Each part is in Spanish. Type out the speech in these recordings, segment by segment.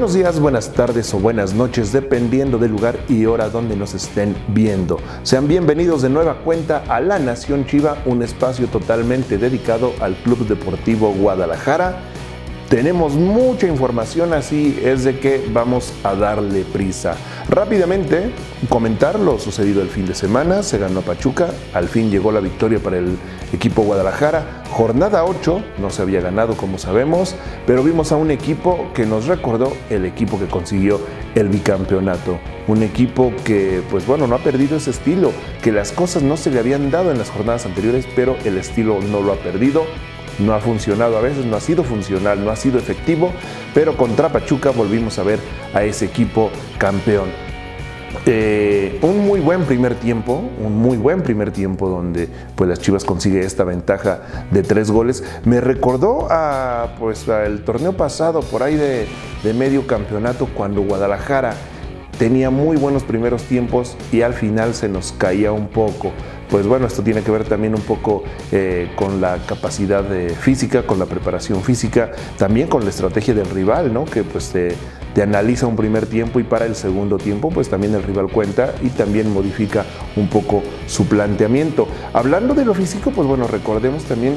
Buenos días, buenas tardes o buenas noches, dependiendo del lugar y hora donde nos estén viendo. Sean bienvenidos de nueva cuenta a La Nación Chiva, un espacio totalmente dedicado al Club Deportivo Guadalajara. Tenemos mucha información, así es de que vamos a darle prisa. Rápidamente, comentar lo sucedido el fin de semana. Se ganó Pachuca, al fin llegó la victoria para el equipo Guadalajara. Jornada 8, no se había ganado como sabemos, pero vimos a un equipo que nos recordó el equipo que consiguió el bicampeonato. Un equipo que, pues bueno, no ha perdido ese estilo, que las cosas no se le habían dado en las jornadas anteriores, pero el estilo no lo ha perdido no ha funcionado a veces, no ha sido funcional, no ha sido efectivo, pero contra Pachuca volvimos a ver a ese equipo campeón. Eh, un muy buen primer tiempo, un muy buen primer tiempo donde pues las Chivas consigue esta ventaja de tres goles. Me recordó pues al torneo pasado por ahí de medio campeonato cuando Guadalajara tenía muy buenos primeros tiempos y al final se nos caía un poco pues bueno, esto tiene que ver también un poco eh, con la capacidad física, con la preparación física, también con la estrategia del rival, ¿no? Que pues te, analiza un primer tiempo y para el segundo tiempo, pues también el rival cuenta y también modifica un poco su planteamiento. Hablando de lo físico, pues bueno, recordemos también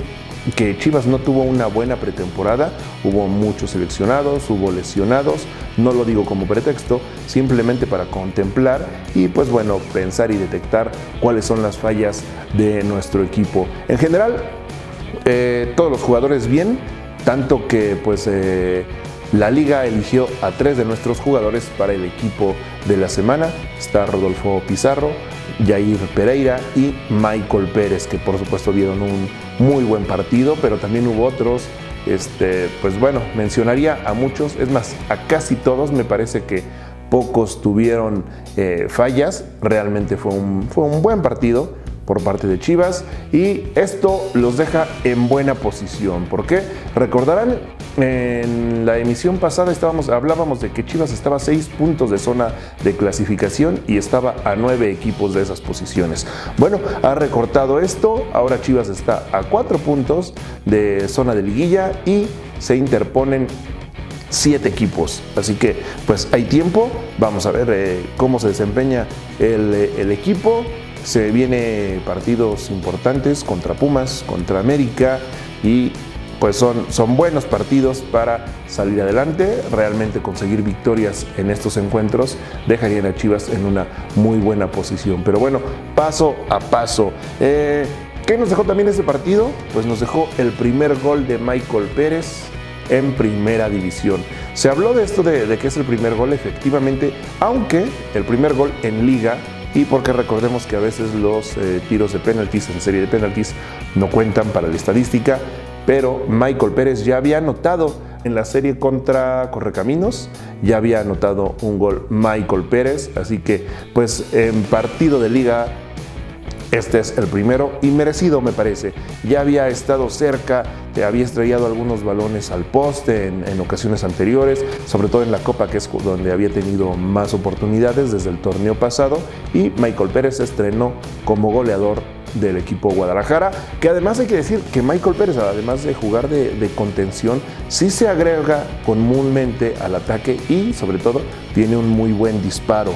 que Chivas no tuvo una buena pretemporada, hubo muchos seleccionados, hubo lesionados, no lo digo como pretexto, simplemente para contemplar y pues bueno, pensar y detectar cuáles son las fallas de nuestro equipo. En general, eh, todos los jugadores bien, tanto que pues eh, la liga eligió a tres de nuestros jugadores para el equipo de la semana, está Rodolfo Pizarro, Jair Pereira y Michael Pérez, que por supuesto dieron un muy buen partido, pero también hubo otros. Este, pues bueno, mencionaría a muchos, es más, a casi todos, me parece que pocos tuvieron eh, fallas, realmente fue un, fue un buen partido por parte de Chivas y esto los deja en buena posición. ¿Por qué? Recordarán en la emisión pasada estábamos, hablábamos de que Chivas estaba a seis puntos de zona de clasificación y estaba a nueve equipos de esas posiciones. Bueno, ha recortado esto, ahora Chivas está a cuatro puntos de zona de liguilla y se interponen siete equipos. Así que pues hay tiempo, vamos a ver eh, cómo se desempeña el, el equipo. Se viene partidos importantes contra Pumas, contra América y pues son, son buenos partidos para salir adelante, realmente conseguir victorias en estos encuentros dejarían a Chivas en una muy buena posición. Pero bueno, paso a paso. Eh, ¿Qué nos dejó también este partido? Pues nos dejó el primer gol de Michael Pérez en primera división. Se habló de esto de, que es el primer gol, efectivamente, aunque el primer gol en liga y porque recordemos que a veces los eh, tiros de penaltis en serie de penaltis no cuentan para la estadística pero Michael Pérez ya había anotado en la serie contra Correcaminos, ya había anotado un gol Michael Pérez, así que pues en partido de liga este es el primero y merecido me parece. Ya había estado cerca, había estrellado algunos balones al poste en, en, ocasiones anteriores, sobre todo en la Copa que es donde había tenido más oportunidades desde el torneo pasado y Michael Pérez estrenó como goleador del equipo Guadalajara, que además hay que decir que Michael Pérez, además de jugar de, contención, sí se agrega comúnmente al ataque y sobre todo tiene un muy buen disparo.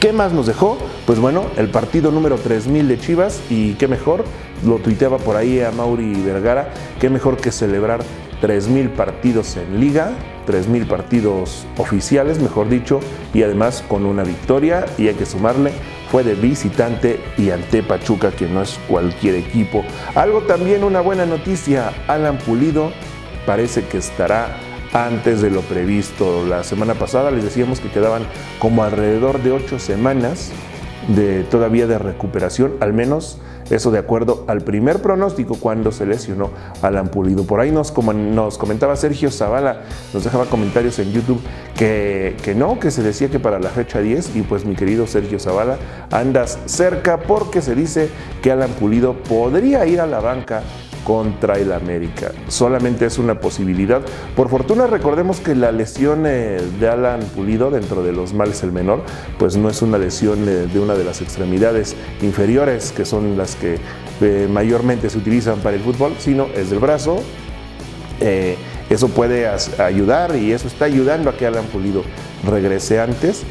¿Qué más nos dejó? Pues bueno, el partido número 3000 de Chivas y qué mejor, lo tuiteaba por ahí a Mauri Vergara, qué mejor que celebrar 3.000 partidos en liga, 3.000 partidos oficiales, mejor dicho, y además con una victoria, y hay que sumarle, fue de visitante y ante Pachuca, que no es cualquier equipo. Algo también, una buena noticia, Alan Pulido parece que estará antes de lo previsto. La semana pasada les decíamos que quedaban como alrededor de ocho semanas de todavía de recuperación, al menos eso de acuerdo al primer pronóstico cuando se lesionó Alan Pulido. Por ahí nos, como nos comentaba Sergio Zavala, nos dejaba comentarios en YouTube que, que no, que se decía que para la fecha 10 y pues mi querido Sergio Zavala, andas cerca porque se dice que Alan Pulido podría ir a la banca contra el América. Solamente es una posibilidad. Por fortuna recordemos que la lesión eh, de Alan Pulido dentro de los males el menor, pues no es una lesión eh, de una de las extremidades inferiores, que son las que eh, mayormente se utilizan para el fútbol, sino es del brazo. Eso puede ayudar y eso está ayudando a que Alan Pulido regrese antes.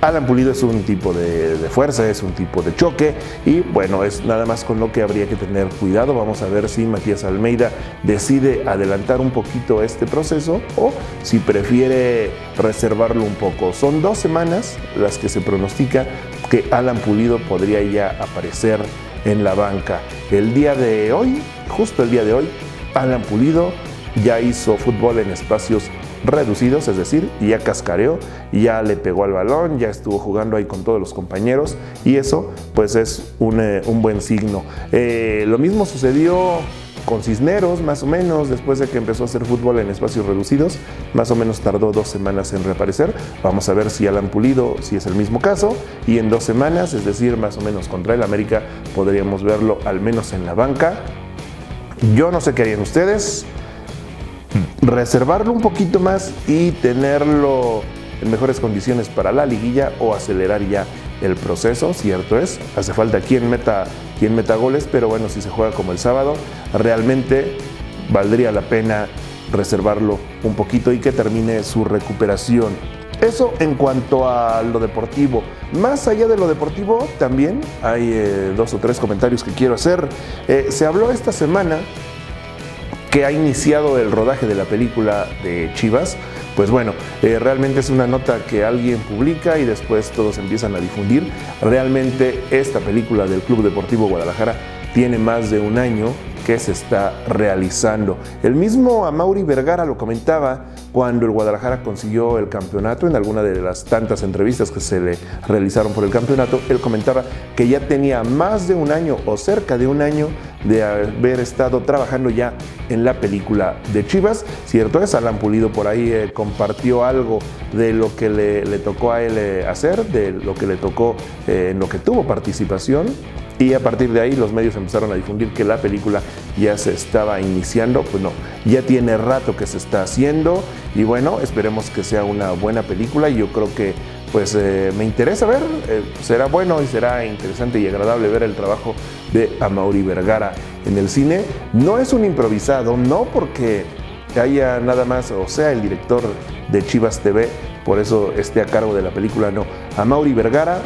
Alan Pulido es un tipo de, fuerza, es un tipo de choque y bueno, es nada más con lo que habría que tener cuidado. Vamos a ver si Matías Almeida decide adelantar un poquito este proceso o si prefiere reservarlo un poco. Son dos semanas las que se pronostica que Alan Pulido podría ya aparecer en la banca. El día de hoy, justo el día de hoy, Alan Pulido ya hizo fútbol en espacios reducidos, es decir, ya cascareó, ya le pegó al balón, ya estuvo jugando ahí con todos los compañeros y eso pues es un, eh, buen signo. Eh, lo mismo sucedió con Cisneros, más o menos, después de que empezó a hacer fútbol en espacios reducidos, más o menos tardó dos semanas en reaparecer. Vamos a ver si Alan Pulido, si es el mismo caso, y en dos semanas, es decir, más o menos contra el América, podríamos verlo al menos en la banca. Yo no sé qué harían ustedes, reservarlo un poquito más y tenerlo en mejores condiciones para la liguilla o acelerar ya el proceso, cierto es, hace falta quien meta, quien meta goles, pero bueno, si se juega como el sábado, realmente valdría la pena reservarlo un poquito y que termine su recuperación. Eso en cuanto a lo deportivo. Más allá de lo deportivo, también hay eh, dos o tres comentarios que quiero hacer. Eh, se habló esta semana que ha iniciado el rodaje de la película de Chivas, pues bueno, eh, realmente es una nota que alguien publica y después todos empiezan a difundir. Realmente esta película del Club Deportivo Guadalajara tiene más de un año que se está realizando. El mismo Amauri Vergara lo comentaba cuando el Guadalajara consiguió el campeonato, en alguna de las tantas entrevistas que se le realizaron por el campeonato, él comentaba que ya tenía más de un año o cerca de un año de haber estado trabajando ya en la película de Chivas. Cierto es, Alan Pulido por ahí eh, compartió algo de lo que le, tocó a él eh, hacer, de lo que le tocó eh, en lo que tuvo participación y a partir de ahí los medios empezaron a difundir que la película ya se estaba iniciando. Pues no, ya tiene rato que se está haciendo y bueno, esperemos que sea una buena película y yo creo que pues me interesa ver, será bueno y será interesante y agradable ver el trabajo de Amaury Vergara en el cine. No es un improvisado, no porque haya nada más o sea el director de Chivas TV, por eso esté a cargo de la película, no. Amaury Vergara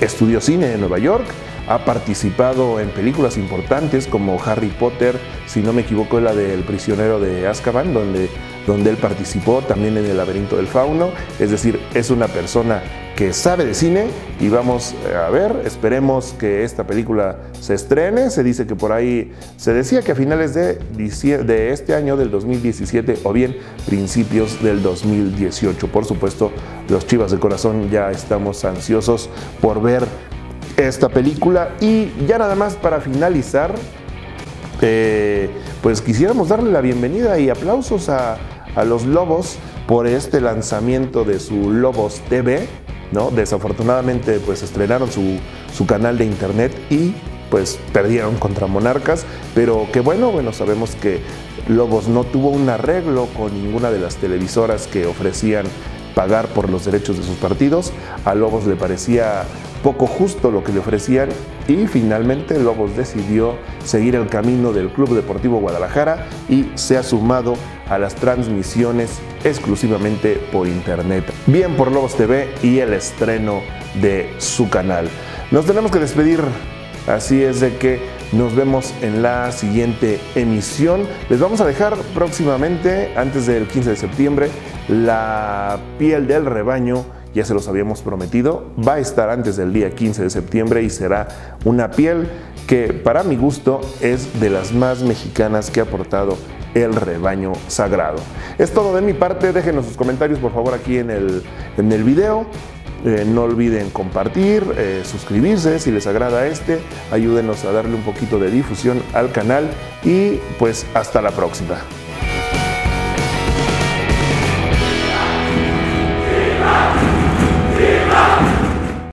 estudió cine en Nueva York, ha participado en películas importantes como Harry Potter, si no me equivoco, la del prisionero de Azkaban, donde, donde él participó, también en El laberinto del fauno. Es decir, es una persona que sabe de cine y vamos a ver, esperemos que esta película se estrene. Se dice que por ahí, se decía que a finales de, de este año, del 2017, o bien principios del 2018. Por supuesto, los chivas de corazón ya estamos ansiosos por ver esta película. Y ya nada más para finalizar, pues quisiéramos darle la bienvenida y aplausos a, los Lobos por este lanzamiento de su Lobos TV. ¿no? Desafortunadamente pues estrenaron su, su canal de internet y pues perdieron contra Monarcas, pero que bueno, bueno, sabemos que Lobos no tuvo un arreglo con ninguna de las televisoras que ofrecían pagar por los derechos de sus partidos. A Lobos le parecía poco justo lo que le ofrecían y finalmente Lobos decidió seguir el camino del Club Deportivo Guadalajara y se ha sumado a las transmisiones exclusivamente por internet. Bien por Lobos TV y el estreno de su canal. Nos tenemos que despedir, así es de que nos vemos en la siguiente emisión. Les vamos a dejar próximamente, antes del 15 de septiembre, la piel del rebaño ya se los habíamos prometido, va a estar antes del día 15 de septiembre y será una piel que para mi gusto es de las más mexicanas que ha aportado el rebaño sagrado. Es todo de mi parte, déjenos sus comentarios por favor aquí en el, en el video. Eh, no olviden compartir, eh, suscribirse si les agrada este, ayúdenos a darle un poquito de difusión al canal y pues hasta la próxima.